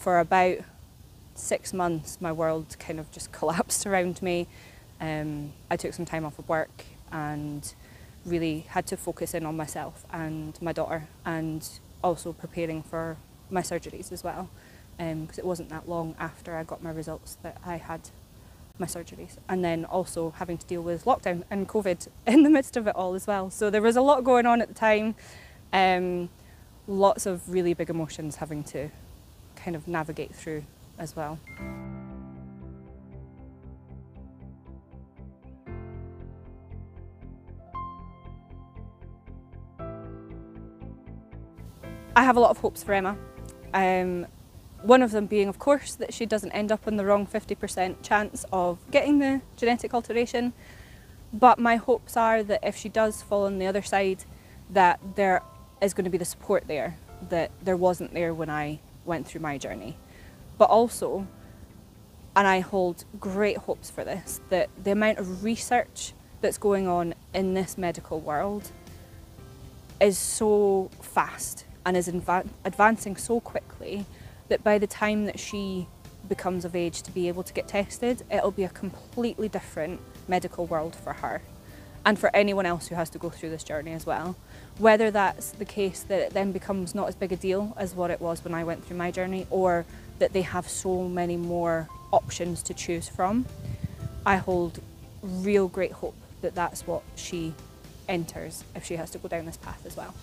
for about six months, my world kind of just collapsed around me. Um, I took some time off of work and really had to focus in on myself and my daughter and also preparing for my surgeries as well because um, it wasn't that long after I got my results that I had my surgeries and then also having to deal with lockdown and COVID in the midst of it all as well. So there was a lot going on at the time, um, lots of really big emotions having to kind of navigate through as well. I have a lot of hopes for Emma. Um, one of them being, of course, that she doesn't end up on the wrong 50% chance of getting the genetic alteration. But my hopes are that if she does fall on the other side, that there is going to be the support there that there wasn't there when I went through my journey. But also, and I hold great hopes for this, that the amount of research that's going on in this medical world is so fast and is advancing so quickly that by the time that she becomes of age to be able to get tested, it'll be a completely different medical world for her and for anyone else who has to go through this journey as well. Whether that's the case that it then becomes not as big a deal as what it was when I went through my journey or that they have so many more options to choose from, I hold real great hope that that's what she enters if she has to go down this path as well.